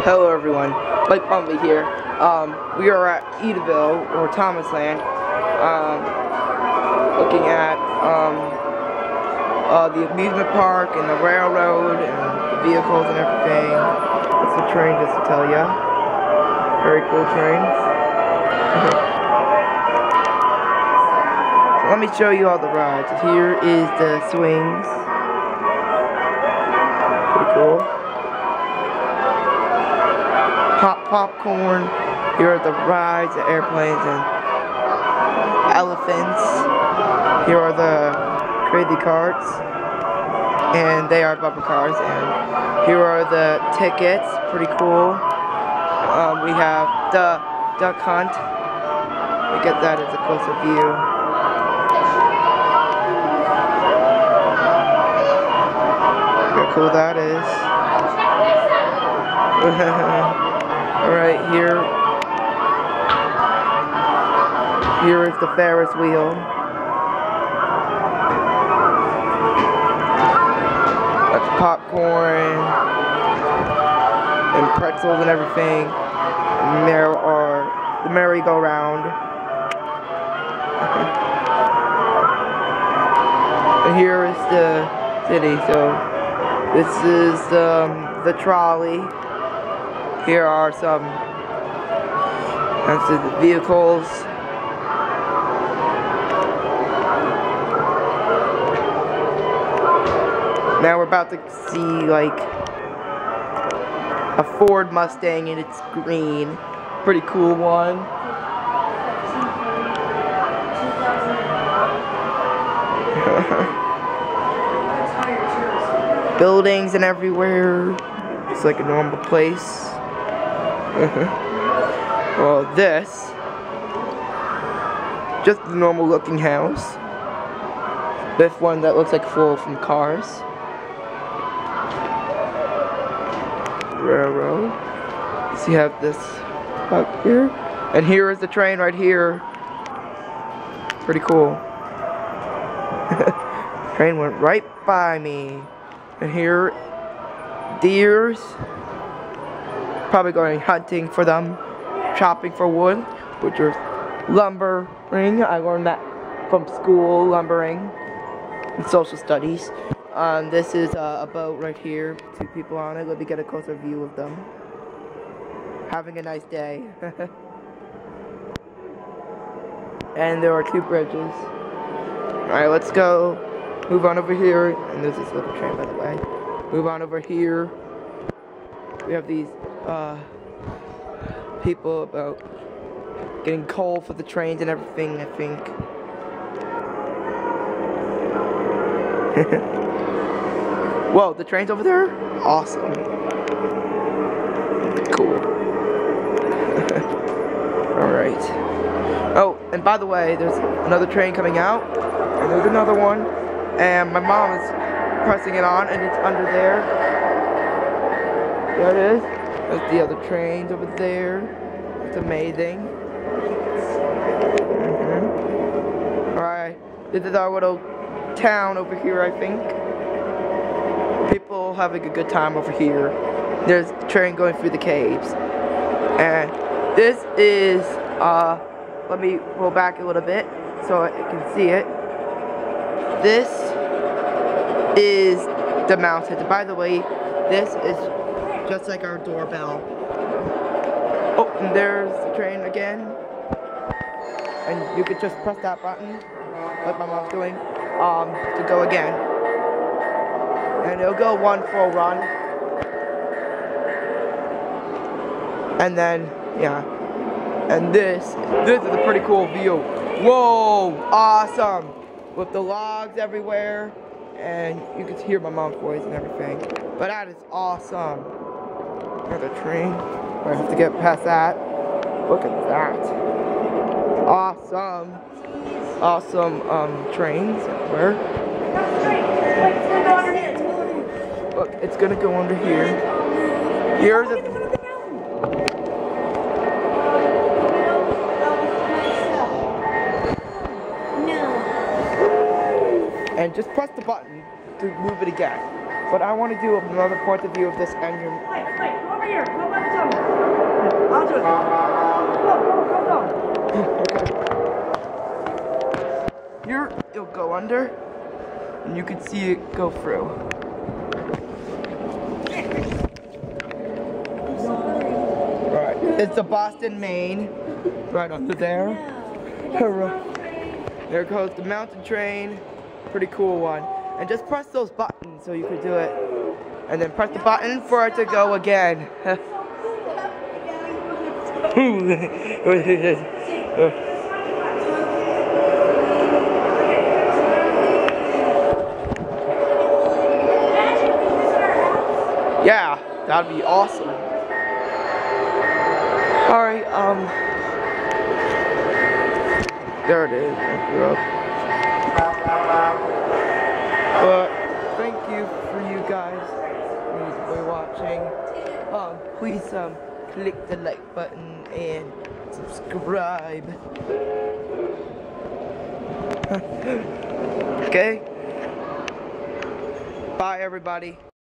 Hello everyone, Mike Bumby here. Um, we are at Edaville, or Thomasland, um, looking at um, uh, the amusement park and the railroad and the vehicles and everything. It's a train just to tell ya. Very cool train. so let me show you all the rides. Here is the swings. Pretty cool. Popcorn. Here are the rides, the airplanes, and elephants. Here are the crazy carts, and they are bumper cars. And here are the tickets. Pretty cool. Um, we have the duck hunt. We get that as a closer view. How cool that is. Right here. Here is the Ferris wheel. That's popcorn and pretzels and everything. And there are the merry-go-round. and here is the city. So this is um, the trolley. Here are some the vehicles. Now we're about to see like a Ford Mustang and it's green. Pretty cool one. Buildings and everywhere. It's like a normal place. well, this, just the normal looking house. This one that looks like full from cars. Railroad. So you have this up here. And here is the train right here. Pretty cool. train went right by me. And here, deers probably going hunting for them, chopping for wood, which is lumbering. I learned that from school, lumbering, and social studies. Um, this is uh, a boat right here, two people on it. Let me get a closer view of them. Having a nice day. and there are two bridges. Alright, let's go. Move on over here. And there's this little train, by the way. Move on over here. We have these uh, people about getting coal for the trains and everything, I think. Whoa, the train's over there? Awesome. Cool. Alright. Oh, and by the way, there's another train coming out, and there's another one, and my mom is pressing it on, and it's under there. There it is. There's the other trains over there. It's amazing. Mm -hmm. Alright, this is our little town over here, I think. People having a good time over here. There's a train going through the caves. And this is, uh, let me roll back a little bit so I can see it. This is the mountain. By the way, this is just like our doorbell. Oh, and there's the train again. And you could just press that button, like my mom's doing, um, to go again. And it'll go one full run. And then, yeah. And this, this is a pretty cool view. Whoa, awesome. With the logs everywhere. And you can hear my mom's voice and everything. But that is awesome. Another train. I have to get past that. Look at that. Awesome. Awesome um, trains. Where? Look, it's gonna go under here. Here's a and just press the button to move it again. But I want to do another point of view of this and your. Wait, wait, come over here. Come back to me. I'll do it. Go, go, go, go. Here, it'll go under, and you can see it go through. Right, it's the Boston, Maine, right under there. Hurrah. There goes the mountain train, pretty cool one. And just press those buttons so you can do it. And then press the button for it to go again. Yeah, that'd be awesome. Alright, um. There it is. Um, please um click the like button and subscribe. okay? Bye everybody.